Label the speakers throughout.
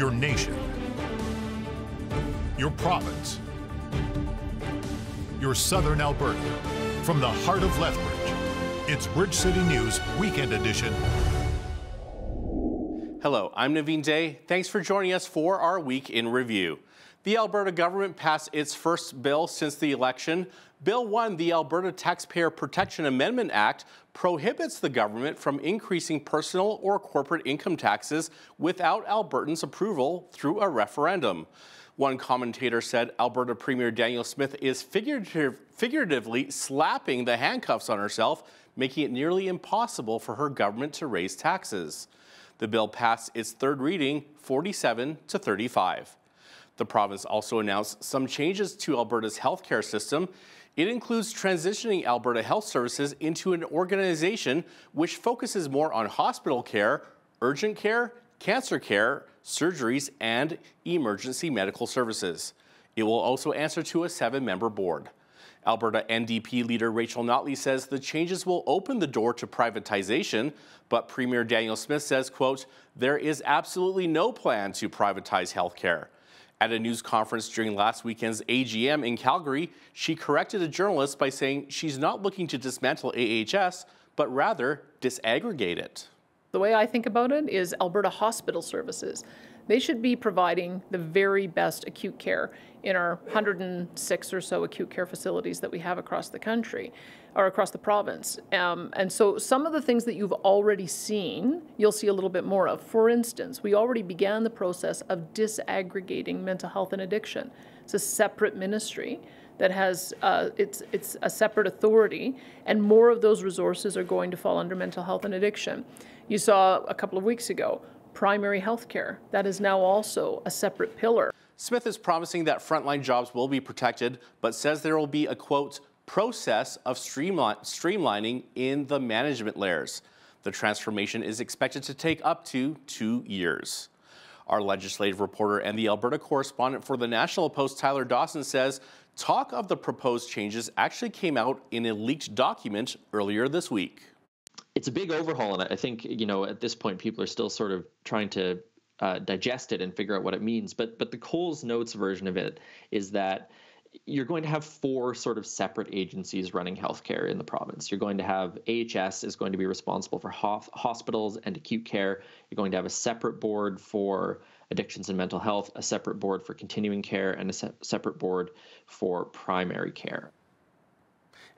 Speaker 1: your nation, your province, your southern Alberta. From the heart of Lethbridge, it's Bridge City News Weekend Edition.
Speaker 2: Hello, I'm Naveen Day. Thanks for joining us for our week in review. The Alberta government passed its first bill since the election. Bill 1, the Alberta Taxpayer Protection Amendment Act, prohibits the government from increasing personal or corporate income taxes without Albertans' approval through a referendum. One commentator said Alberta Premier Danielle Smith is figurative, figuratively slapping the handcuffs on herself, making it nearly impossible for her government to raise taxes. The bill passed its third reading 47 to 35. The province also announced some changes to Alberta's healthcare system. It includes transitioning Alberta Health Services into an organization which focuses more on hospital care, urgent care, cancer care, surgeries, and emergency medical services. It will also answer to a seven member board. Alberta NDP leader Rachel Notley says the changes will open the door to privatization, but Premier Danielle Smith says, quote, there is absolutely no plan to privatize healthcare. At a news conference during last weekend's AGM in Calgary, she corrected a journalist by saying she's not looking to dismantle AHS, but rather disaggregate it.
Speaker 3: The way I think about it is Alberta Hospital Services. They should be providing the very best acute care in our 106 or so acute care facilities that we have across the country or across the province. Um, and so some of the things that you've already seen, you'll see a little bit more of. For instance, we already began the process of disaggregating mental health and addiction. It's a separate ministry that has uh, it's it's a separate authority, and more of those resources are going to fall under mental health and addiction. You saw a couple of weeks ago primary health care. That is now also a separate pillar.
Speaker 2: Smith is promising that frontline jobs will be protected, but says there will be a quote process of streamlining in the management layers. The transformation is expected to take up to two years. Our legislative reporter and the Alberta correspondent for the National Post, Tyler Dawson, says talk of the proposed changes actually came out in a leaked document earlier this week.
Speaker 4: It's a big overhaul, and I think you know at this point people are still sort of trying to uh, digest it and figure out what it means. But but the Coles Notes version of it is that you're going to have four sort of separate agencies running healthcare in the province. You're going to have AHS is going to be responsible for ho- hospitals and acute care. You're going to have a separate board for addictions and mental health, a separate board for continuing care, and a se- separate board for primary care.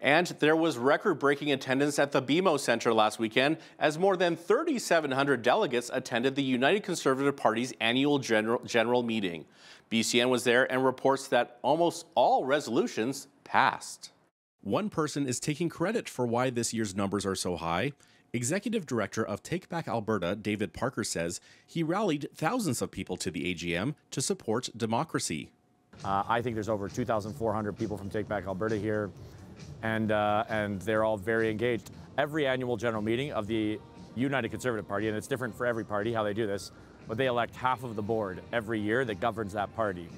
Speaker 2: And there was record breaking attendance at the BMO Center last weekend as more than 3,700 delegates attended the United Conservative Party's annual general, general meeting. BCN was there and reports that almost all resolutions passed. One person is taking credit for why this year's numbers are so high. Executive Director of Take Back Alberta, David Parker, says he rallied thousands of people to the AGM to support democracy.
Speaker 5: Uh, I think there's over 2,400 people from Take Back Alberta here and, uh, and they're all very engaged. Every annual general meeting of the United Conservative Party, and it's different for every party how they do this, but they elect half of the board every year that governs that party.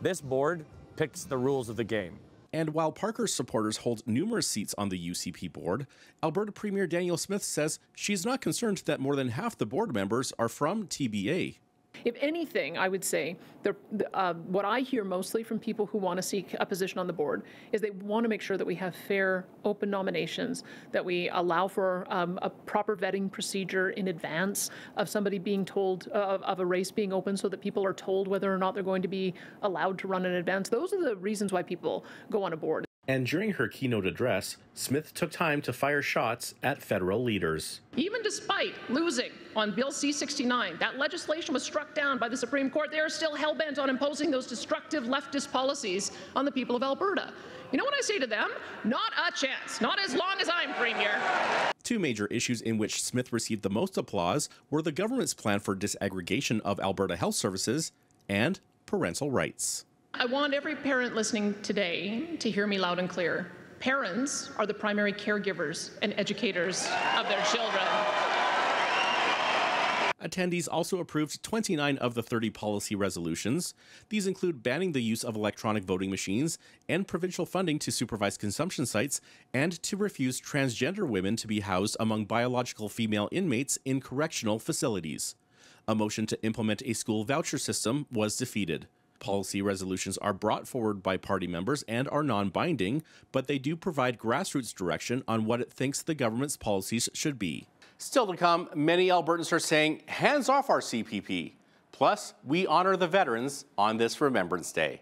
Speaker 5: This board picks the rules of the game.
Speaker 2: And while Parker's supporters hold numerous seats on the UCP board, Alberta Premier Danielle Smith says she's not concerned that more than half the board members are from TBA.
Speaker 3: If anything, I would say the, uh, what I hear mostly from people who want to seek a position on the board is they want to make sure that we have fair, open nominations, that we allow for um, a proper vetting procedure in advance of somebody being told uh, of a race being open, so that people are told whether or not they're going to be allowed to run in advance. Those are the reasons why people go on a board.
Speaker 2: And during her keynote address, Smith took time to fire shots at federal leaders.
Speaker 3: Even despite losing on Bill C 69, that legislation was struck down by the Supreme Court. They are still hell bent on imposing those destructive leftist policies on the people of Alberta. You know what I say to them? Not a chance. Not as long as I'm Premier.
Speaker 2: Two major issues in which Smith received the most applause were the government's plan for disaggregation of Alberta Health Services and parental rights.
Speaker 3: I want every parent listening today to hear me loud and clear. Parents are the primary caregivers and educators of their children.
Speaker 2: Attendees also approved 29 of the 30 policy resolutions. These include banning the use of electronic voting machines and provincial funding to supervise consumption sites and to refuse transgender women to be housed among biological female inmates in correctional facilities. A motion to implement a school voucher system was defeated. Policy resolutions are brought forward by party members and are non binding, but they do provide grassroots direction on what it thinks the government's policies should be. Still to come, many Albertans are saying, hands off our CPP. Plus, we honor the veterans on this Remembrance Day.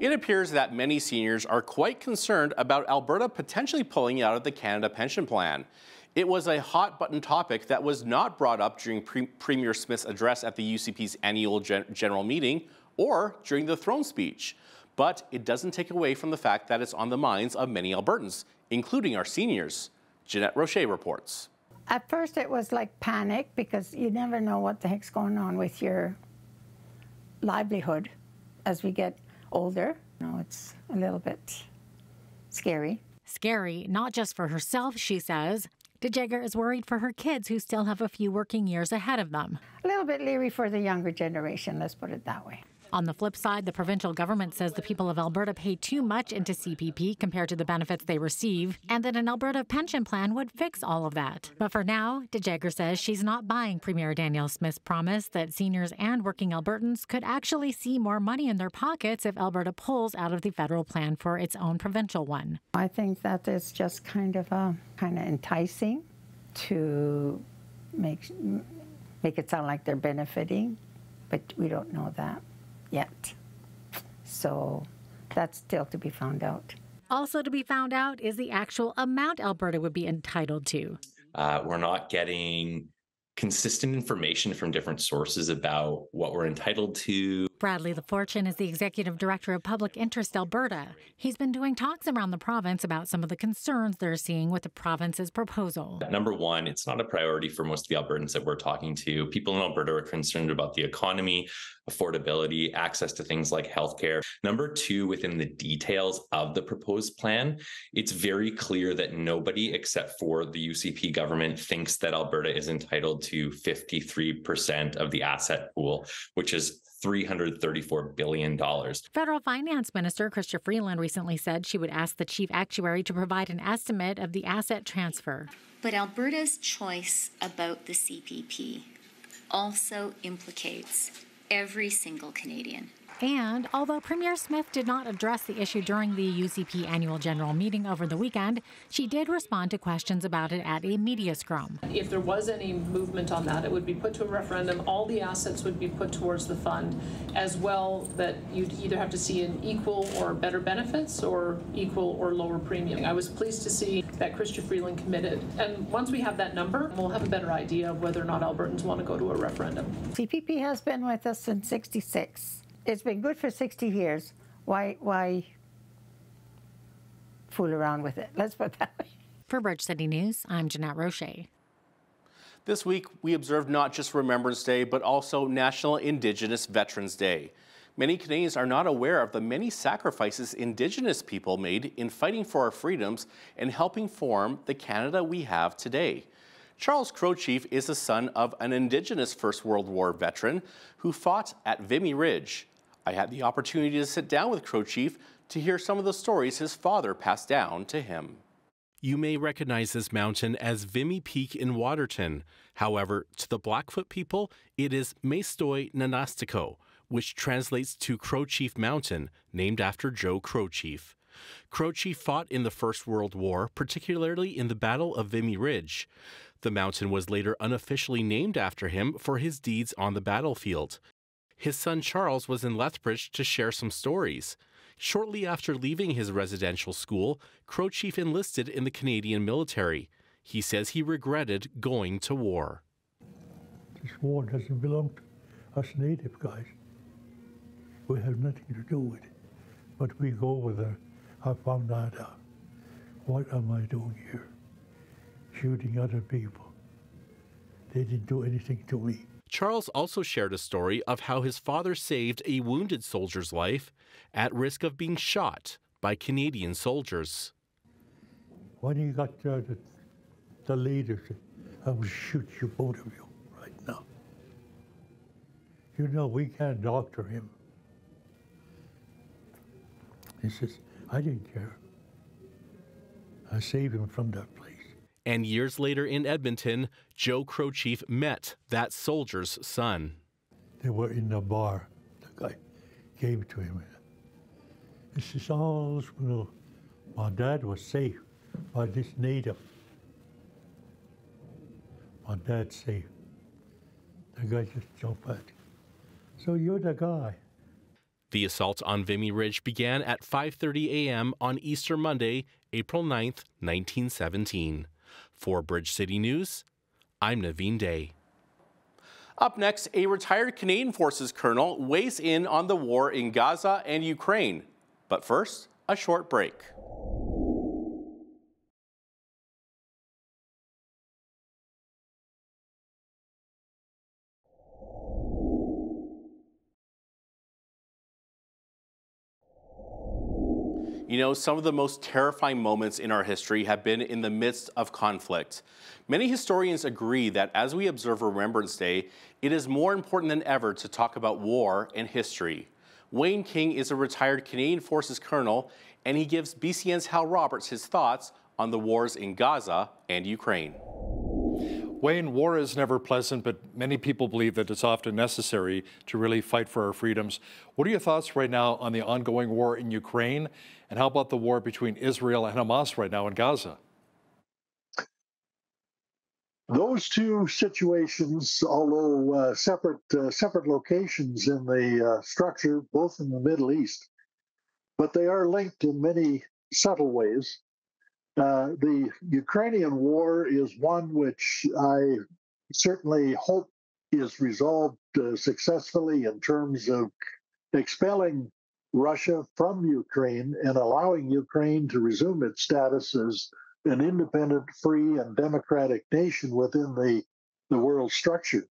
Speaker 2: It appears that many seniors are quite concerned about Alberta potentially pulling out of the Canada Pension Plan. It was a hot button topic that was not brought up during Pre Premier Smith's address at the UCP's annual gen general meeting or during the throne speech. But it doesn't take away from the fact that it's on the minds of many Albertans, including our seniors. Jeannette Rocher reports.
Speaker 6: At first, it was like panic because you never know what the heck's going on with your livelihood as we get older. No, it's a little bit scary.
Speaker 7: Scary, not just for herself, she says. DeJager is worried for her kids who still have a few working years ahead of them.
Speaker 6: A little bit leery for the younger generation, let's put it that way.
Speaker 7: On the flip side, the provincial government says the people of Alberta pay too much into CPP compared to the benefits they receive, and that an Alberta pension plan would fix all of that. But for now, DeJager says she's not buying Premier Danielle Smith's promise that seniors and working Albertans could actually see more money in their pockets if Alberta pulls out of the federal plan for its own provincial one.
Speaker 6: I think that it's just kind of a kind of enticing to make make it sound like they're benefiting, but we don't know that yet. So that's still to be found out.
Speaker 7: Also to be found out is the actual amount Alberta would be entitled to.
Speaker 8: Uh, we're not getting consistent information from different sources about what we're entitled to.
Speaker 7: Bradley LaFortune is the executive director of Public Interest Alberta. He's been doing talks around the province about some of the concerns they're seeing with the province's proposal.
Speaker 8: Number one, it's not a priority for most of the Albertans that we're talking to. People in Alberta are concerned about the economy, affordability, access to things like healthcare. Number two, within the details of the proposed plan, it's very clear that nobody except for the UCP government thinks that Alberta is entitled to 53% of the asset pool, which is $334 billion.
Speaker 7: Federal Finance Minister Chrystia Freeland recently said she would ask the chief actuary to provide an estimate of the asset transfer.
Speaker 9: But Alberta's choice about the CPP also implicates every single Canadian.
Speaker 7: And although Premier Smith did not address the issue during the UCP annual general meeting over the weekend, she did respond to questions about it at a media scrum.
Speaker 3: If there was any movement on that, it would be put to a referendum. All the assets would be put towards the fund, as well that you'd either have to see an equal or better benefits or equal or lower premium. I was pleased to see that Chrystia Freeland committed. And once we have that number, we'll have a better idea of whether or not Albertans want to go to a referendum.
Speaker 6: CPP has been with us since 66 it's been good for 60 years. Why, why fool around with it? Let's put that way.
Speaker 7: For Bridge City News, I'm Jeannette Rocher.
Speaker 2: This week, we observed not just Remembrance Day, but also National Indigenous Veterans Day. Many Canadians are not aware of the many sacrifices Indigenous people made in fighting for our freedoms and helping form the Canada we have today. Charles Crowchief is the son of an Indigenous First World War veteran who fought at Vimy Ridge. I had the opportunity to sit down with Crow Chief to hear some of the stories his father passed down to him. You may recognize this mountain as Vimy Peak in Waterton. However, to the Blackfoot people, it is Mestoi Nanastiko, which translates to Crow Chief Mountain, named after Joe Crow Chief. Crow Chief fought in the First World War, particularly in the Battle of Vimy Ridge. The mountain was later unofficially named after him for his deeds on the battlefield. His son Charles was in Lethbridge to share some stories. Shortly after leaving his residential school, Crowchief enlisted in the Canadian military. He says he regretted going to war.
Speaker 10: This war doesn't belong to us native guys. We have nothing to do with it. But we go over there. I found out. What am I doing here? Shooting other people. They didn't do anything to me.
Speaker 2: Charles also shared a story of how his father saved a wounded soldier's life at risk of being shot by Canadian soldiers.
Speaker 10: When he got uh, the, the leaders, I will shoot you, both of you, right now. You know, we can't doctor him. He says, I didn't care. I saved him from that place.
Speaker 2: And years later in Edmonton, Joe Crow Chief met that soldier's son.
Speaker 10: They were in the bar. The guy gave it to him. He says, oh, my dad was safe by this native. My dad's safe. The guy just jumped back. So you're the guy.
Speaker 2: The assault on Vimy Ridge began at 5:30 a.m. on Easter Monday, April 9th, 1917. For Bridge City News, I'm Naveen Day. Up next, a retired Canadian Forces colonel weighs in on the war in Gaza and Ukraine. But first, a short break. You know, some of the most terrifying moments in our history have been in the midst of conflict. Many historians agree that as we observe Remembrance Day, it is more important than ever to talk about war and history. Wayne King is a retired Canadian Forces colonel, and he gives BCN's Hal Roberts his thoughts on the wars in Gaza and Ukraine.
Speaker 11: Wayne, war is never pleasant, but many people believe that it's often necessary to really fight for our freedoms. What are your thoughts right now on the ongoing war in Ukraine? And how about the war between Israel and Hamas right now in Gaza?
Speaker 12: Those two situations, although uh, separate uh, separate locations in the uh, structure, both in the Middle East, but they are linked in many subtle ways. Uh, the Ukrainian war is one which I certainly hope is resolved uh, successfully in terms of expelling Russia from Ukraine and allowing Ukraine to resume its status as an independent, free, and democratic nation within the, the world structure.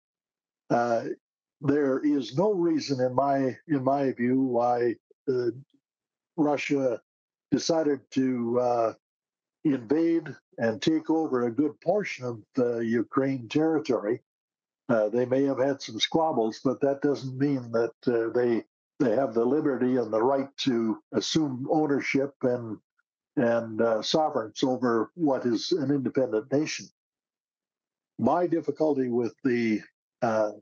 Speaker 12: Uh, there is no reason, in my in my view, why uh, Russia decided to uh, invade and take over a good portion of the Ukraine territory. Uh, they may have had some squabbles, but that doesn't mean that uh, they they have the liberty and the right to assume ownership and and uh, sovereigns over what is an independent nation. My difficulty with the uh,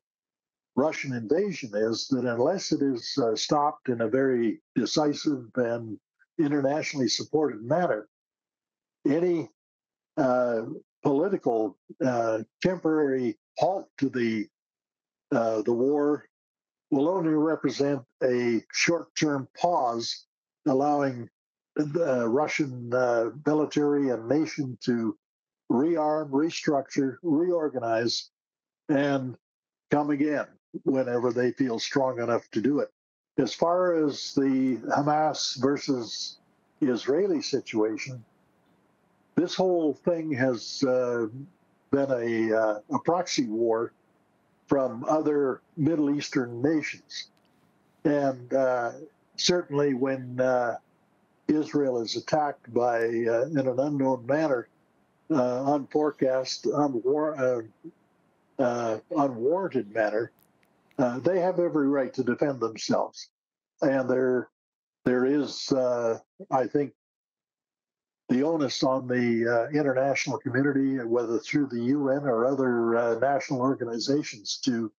Speaker 12: Russian invasion is that unless it is uh, stopped in a very decisive and internationally supported manner, any uh, political uh, temporary halt to the uh, the war will only represent a short-term pause, allowing the Russian uh, military and nation to rearm, restructure, reorganize, and come again whenever they feel strong enough to do it. As far as the Hamas versus Israeli situation, this whole thing has uh, been a, uh, a proxy war from other Middle Eastern nations. And uh, certainly when uh, Israel is attacked by, uh, in an unknown manner, unforecast, unwar- uh, uh, unwarranted manner, they have every right to defend themselves. And there, there is, I think, the onus on the uh, international community, whether through the UN or other uh, national organizations, to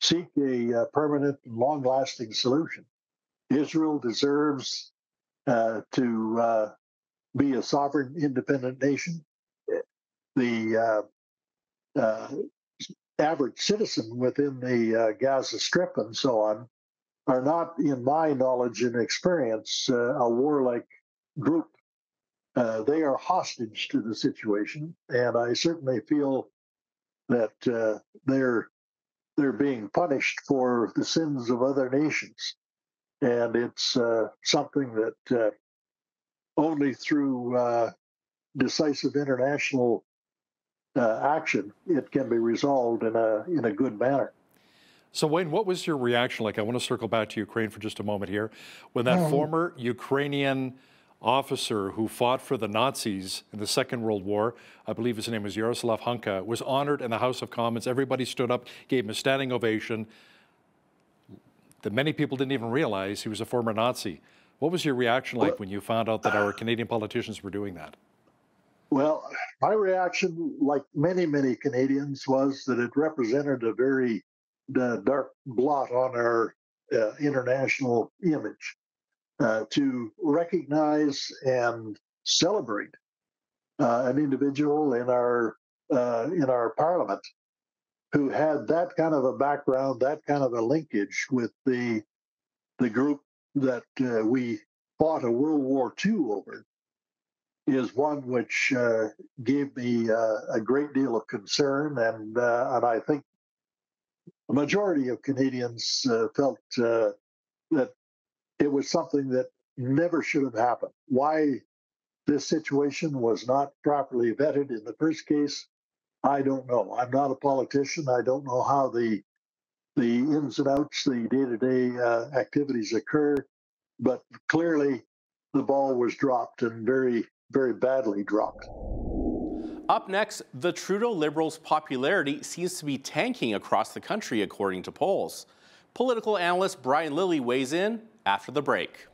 Speaker 12: seek a uh, permanent and long lasting solution. Israel deserves uh, to uh, be a sovereign, independent nation. The uh, average citizen within the Gaza Strip and so on are not, in my knowledge and experience, a warlike group uh, they are hostage to the situation, and I certainly feel that uh, they're they're being punished for the sins of other nations, and it's uh, something that uh, only through uh, decisive international action it can be resolved in a in a good manner.
Speaker 11: So, Wayne, what was your reaction like? I want to circle back to Ukraine for just a moment here. When that um, former Ukrainian officer who fought for the Nazis in the Second World War, I believe his name was Yaroslav Hunka, was honored in the House of Commons. Everybody stood up, gave him a standing ovation. That many people didn't even realize he was a former Nazi. What was your reaction like when you found out that our Canadian politicians were doing that?
Speaker 12: Well, my reaction, like many, many Canadians, was that it represented a very uh, dark blot on our uh, international image. Uh, to recognize and celebrate uh, an individual in our uh, in our parliament who had that kind of a background, that kind of a linkage with the the group that uh, we fought a World War II over, is one which uh, gave me a great deal of concern, and and I think a majority of Canadians felt that it was something that never should have happened. Why this situation was not properly vetted in the first case, I don't know. I'm not a politician. I don't know how the the ins and outs, the day-to-day uh, activities occur, but clearly the ball was dropped and very, very badly dropped.
Speaker 2: Up next, the Trudeau Liberals' popularity seems to be tanking across the country, according to polls. Political analyst Brian Lilley weighs in after the break.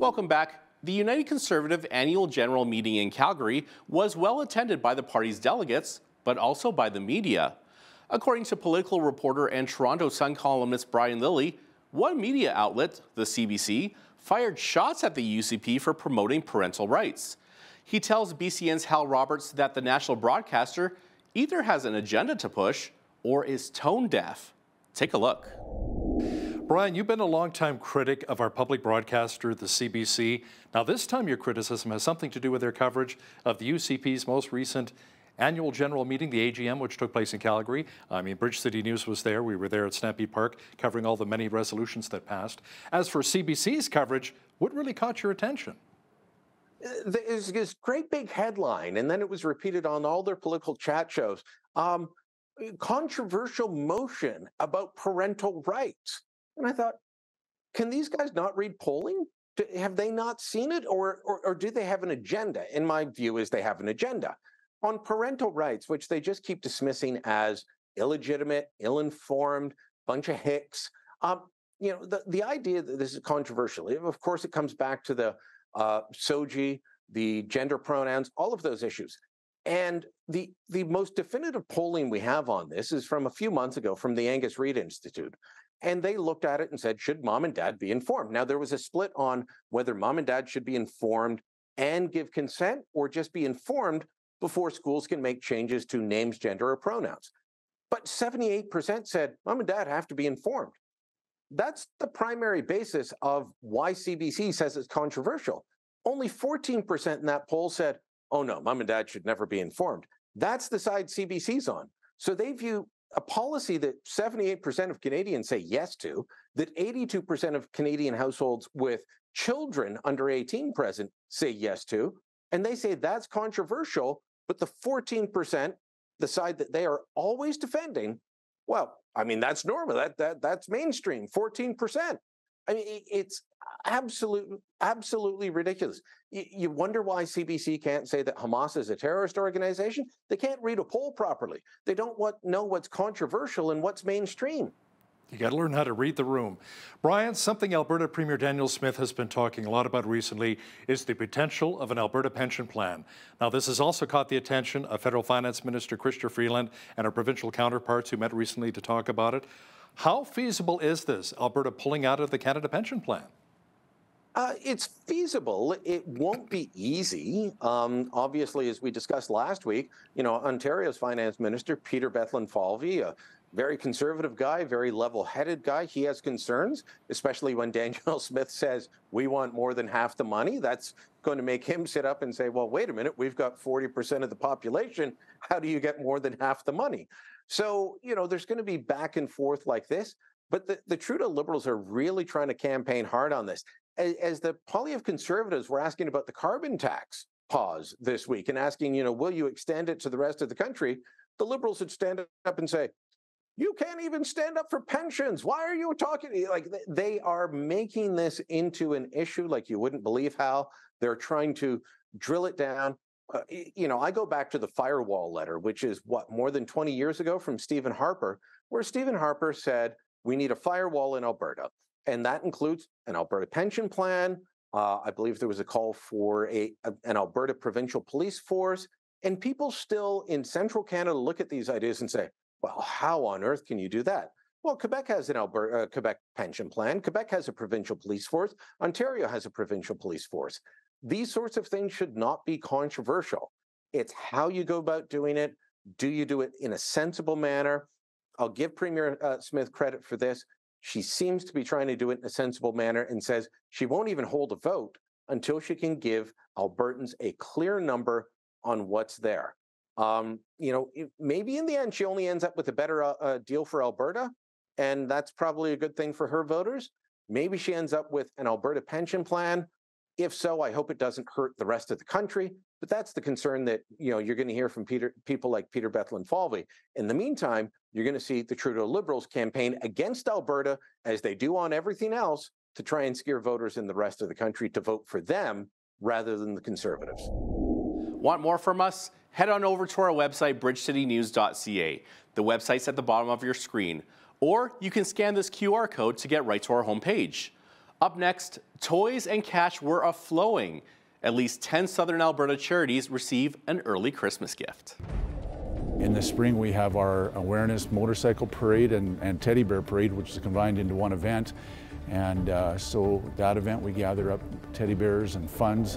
Speaker 2: Welcome back. The United Conservative annual general meeting in Calgary was well attended by the party's delegates, but also by the media. According to political reporter and Toronto Sun columnist Brian Lilley, one media outlet, the CBC, fired shots at the UCP for promoting parental rights. He tells BCN's Hal Roberts that the national broadcaster either has an agenda to push or is tone deaf. Take a look.
Speaker 11: Brian, you've been a longtime critic of our public broadcaster, the CBC. Now, this time your criticism has something to do with their coverage of the UCP's most recent annual general meeting, the AGM, which took place in Calgary. I mean, Bridge City News was there. We were there at Stampede Park covering all the many resolutions that passed. As for CBC's coverage, what really caught your attention?
Speaker 13: There's this great big headline, and then it was repeated on all their political chat shows. Um, controversial motion about parental rights. And I thought, can these guys not read polling? have they not seen it, or, or, or do they have an agenda? In my view, is they have an agenda on parental rights, which they just keep dismissing as illegitimate, ill-informed, bunch of hicks. Um, you know, the, the idea that this is controversial, of course, it comes back to the uh, SOGI, the gender pronouns, all of those issues. And the the most definitive polling we have on this is from a few months ago from the Angus Reid Institute. And they looked at it and said, should mom and dad be informed? Now, there was a split on whether mom and dad should be informed and give consent or just be informed before schools can make changes to names, gender, or pronouns. But 78% said mom and dad have to be informed. That's the primary basis of why CBC says it's controversial. Only 14% in that poll said, oh no, mom and dad should never be informed. That's the side CBC's on. So they view a policy that 78% of Canadians say yes to, that 82% of Canadian households with children under 18 present say yes to, and they say that's controversial but the 14%, the side that they are always defending, well, I mean, that's normal. That, that, that's mainstream, 14%. I mean, it's absolutely, absolutely ridiculous. You, you, wonder why CBC can't say that Hamas is a terrorist organization. They can't read a poll properly. They don't want, know what's controversial and what's mainstream.
Speaker 11: You got to learn how to read the room. Brian, something Alberta Premier Danielle Smith has been talking a lot about recently is the potential of an Alberta pension plan. Now, this has also caught the attention of Federal Finance Minister Chrystia Freeland and her provincial counterparts who met recently to talk about it. How feasible is this, Alberta pulling out of the Canada Pension Plan?
Speaker 13: Uh, it's feasible. It won't be easy. Um, obviously, as we discussed last week, you know, Ontario's finance minister, Peter Bethlenfalvy, a very conservative guy, very level headed guy. He has concerns, especially when Danielle Smith says, we want more than half the money. That's going to make him sit up and say, well, wait a minute, we've got 40% of the population. How do you get more than half the money? So, you know, there's going to be back and forth like this. But the, the Trudeau Liberals are really trying to campaign hard on this. as, as the of conservatives were asking about the carbon tax pause this week and asking, you know, will you extend it to the rest of the country? The liberals would stand up and say, you can't even stand up for pensions. Why are you talking? Like they are making this into an issue like you wouldn't believe how they're trying to drill it down. Uh, you know, I go back to the firewall letter, which is what more than 20 years ago from Stephen Harper, where Stephen Harper said we need a firewall in Alberta, and that includes an Alberta pension plan. Uh, I believe there was a call for a, a an Alberta provincial police force, and people still in central Canada look at these ideas and say, well, how on earth can you do that? Well, Quebec has an Alberta uh, Quebec pension plan. Quebec has a provincial police force. Ontario has a provincial police force. These sorts of things should not be controversial. It's how you go about doing it. Do you do it in a sensible manner? I'll give Premier uh, Smith credit for this. She seems to be trying to do it in a sensible manner and says she won't even hold a vote until she can give Albertans a clear number on what's there. Um, you know, maybe in the end she only ends up with a better uh, uh, deal for Alberta, and that's probably a good thing for her voters. Maybe she ends up with an Alberta pension plan. If so, I hope it doesn't hurt the rest of the country. But that's the concern that you know you're going to hear from Peter, people like Peter Bethlenfalvy. In the meantime, you're going to see the Trudeau Liberals campaign against Alberta as they do on everything else to try and scare voters in the rest of the country to vote for them rather than the Conservatives.
Speaker 2: Want more from us? Head on over to our website, bridgecitynews.ca. The website's at the bottom of your screen. Or you can scan this QR code to get right to our homepage. Up next, toys and cash were flowing. At least 10 Southern Alberta charities receive an early Christmas gift.
Speaker 14: In the spring, we have our awareness motorcycle parade and, and teddy bear parade, which is combined into one event. And uh, so that event, we gather up teddy bears and funds.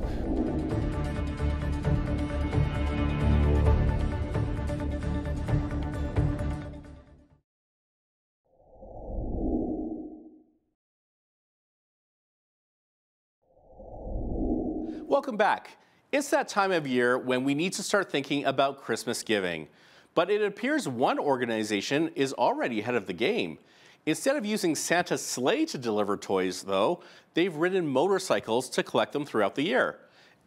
Speaker 2: Welcome back. It's that time of year when we need to start thinking about Christmas giving. But it appears one organization is already ahead of the game. Instead of using Santa's sleigh to deliver toys, though, they've ridden motorcycles to collect them throughout the year.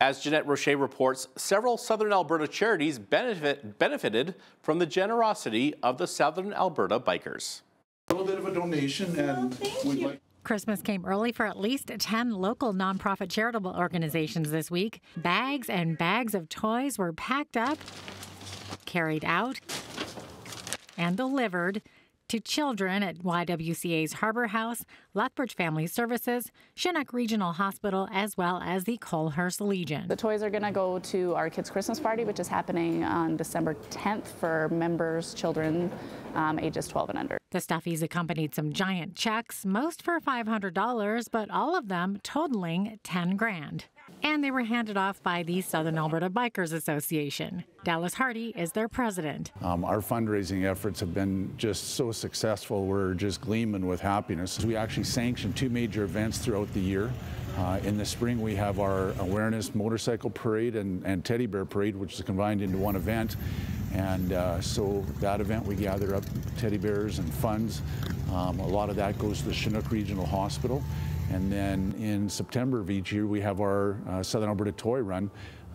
Speaker 2: As Jeannette Rocher reports, several Southern Alberta charities benefit, benefited from the generosity of the Southern Alberta bikers.
Speaker 15: A little bit of a donation, and oh, we'd like
Speaker 7: Christmas came early for at least 10 local nonprofit charitable organizations this week. Bags and bags of toys were packed up, carried out, and delivered to children at YWCA's Harbor House, Lethbridge Family Services, Chinook Regional Hospital, as well as the Coalhurst Legion.
Speaker 16: The toys are going to go to our kids' Christmas party, which is happening on December 10th for members, children um, ages 12 and under.
Speaker 7: The stuffies accompanied some giant checks, most for $500, but all of them totaling 10 grand and they were handed off by the Southern Alberta Bikers Association. Dallas Hardy is their president.
Speaker 14: Um, our fundraising efforts have been just so successful. We're just gleaming with happiness. We actually sanction two major events throughout the year. Uh, in the spring, we have our awareness motorcycle parade and, and teddy bear parade, which is combined into one event. And uh, so that event, we gather up teddy bears and funds. Um, a lot of that goes to the Chinook Regional Hospital. And then in September of each year, we have our uh, Southern Alberta Toy Run.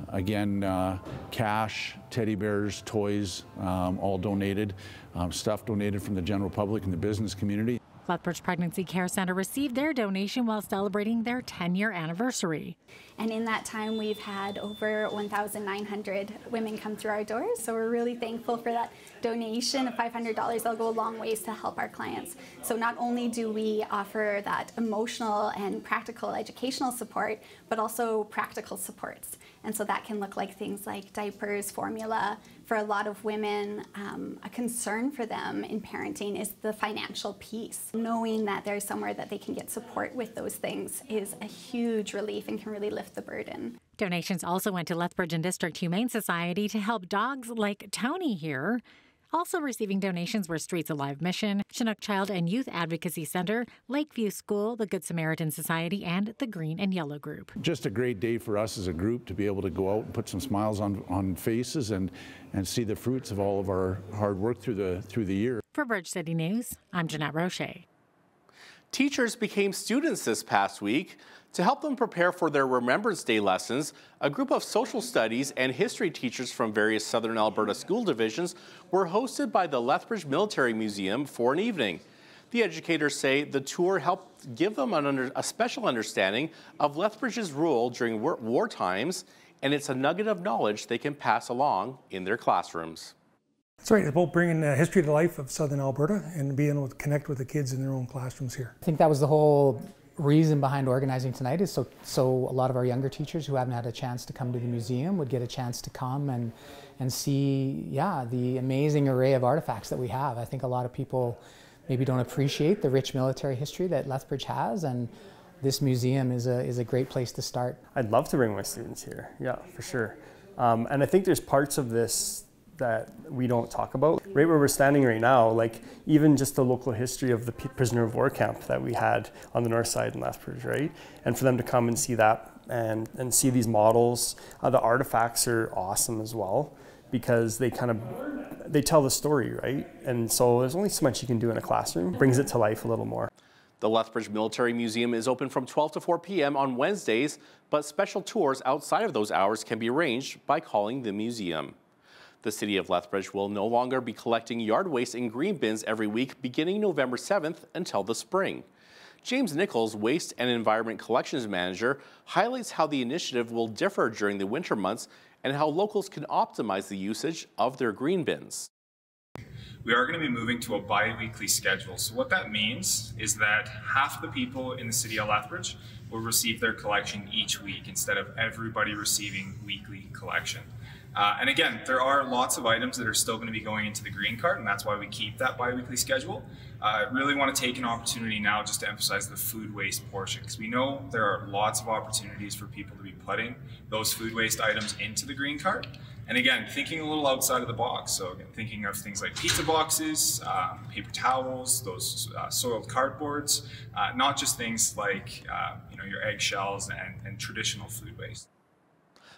Speaker 14: Again, uh, cash, teddy bears, toys, um, all donated, um, stuff donated from the general public and the business community.
Speaker 7: Lethbridge Pregnancy Care Center received their donation while celebrating their 10 year anniversary.
Speaker 17: And in that time, we've had over 1,900 women come through our doors. So we're really thankful for that donation of $500. That'll go a long ways to help our clients. So not only do we offer that emotional and practical educational support, but also practical supports. And so that can look like things like diapers, formula. For a lot of women, um, a concern for them in parenting is the financial piece. Knowing that there's somewhere that they can get support with those things is a huge relief and can really lift the burden.
Speaker 7: Donations also went to Lethbridge and District Humane Society to help dogs like Tony here also receiving donations were Streets Alive Mission, Chinook Child and Youth Advocacy Center, Lakeview School, the Good Samaritan Society, and the Green and Yellow Group.
Speaker 14: Just a great day for us as a group to be able to go out and put some smiles on, on faces and, and see the fruits of all of our hard work through the, through the year.
Speaker 7: For Bridge City News, I'm Jeannette Rocher.
Speaker 2: Teachers became students this past week. To help them prepare for their Remembrance Day lessons, a group of social studies and history teachers from various Southern Alberta school divisions were hosted by the Lethbridge Military Museum for an evening. The educators say the tour helped give them under, a special understanding of Lethbridge's role during war, war times, and it's a nugget of knowledge they can pass along in their classrooms.
Speaker 18: That's right. It's about bringing the history to life of Southern Alberta and being able to connect with the kids in their own classrooms here.
Speaker 19: I think that was the whole reason behind organizing tonight is so so a lot of our younger teachers who haven't had a chance to come to the museum would get a chance to come and and see yeah the amazing array of artifacts that we have. I think a lot of people maybe don't appreciate the rich military history that Lethbridge has and this museum is a, is a great place to start.
Speaker 20: I'd love to bring my students here, yeah, for sure. Um, and I think there's parts of this that we don't talk about. Right where we're standing right now, like even just the local history of the prisoner of war camp that we had on the north side in Lethbridge, right? And for them to come and see that and, and see these models, uh, the artifacts are awesome as well because they kind of they tell the story, right? And so there's only so much you can do in a classroom. Brings it to life a little more.
Speaker 2: The Lethbridge Military Museum is open from 12 to 4 p.m. on Wednesdays, but special tours outside of those hours can be arranged by calling the museum. The City of Lethbridge will no longer be collecting yard waste in green bins every week beginning November 7th until the spring. James Nichols, Waste and Environment Collections Manager, highlights how the initiative will differ during the winter months and how locals can optimize the usage of their green bins.
Speaker 21: We are going to be moving to a bi-weekly schedule. So what that means is that half the people in the city of Lethbridge will receive their collection each week instead of everybody receiving weekly collection. Uh, and again, there are lots of items that are still going to be going into the green cart, and that's why we keep that biweekly schedule. I uh, really want to take an opportunity now just to emphasize the food waste portion, because we know there are lots of opportunities for people to be putting those food waste items into the green cart. And again, thinking a little outside of the box. So again, thinking of things like pizza boxes, um, paper towels, those uh, soiled cardboards, uh, not just things like uh, you know your eggshells and, and traditional food waste.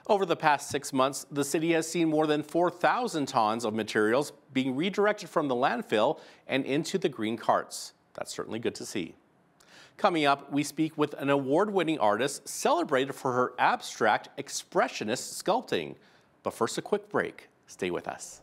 Speaker 2: Over the past six months, the city has seen more than 4,000 tons of materials being redirected from the landfill and into the green carts. That's certainly good to see. Coming up, we speak with an award-winning artist celebrated for her abstract expressionist sculpting. But first, a quick break. Stay with us.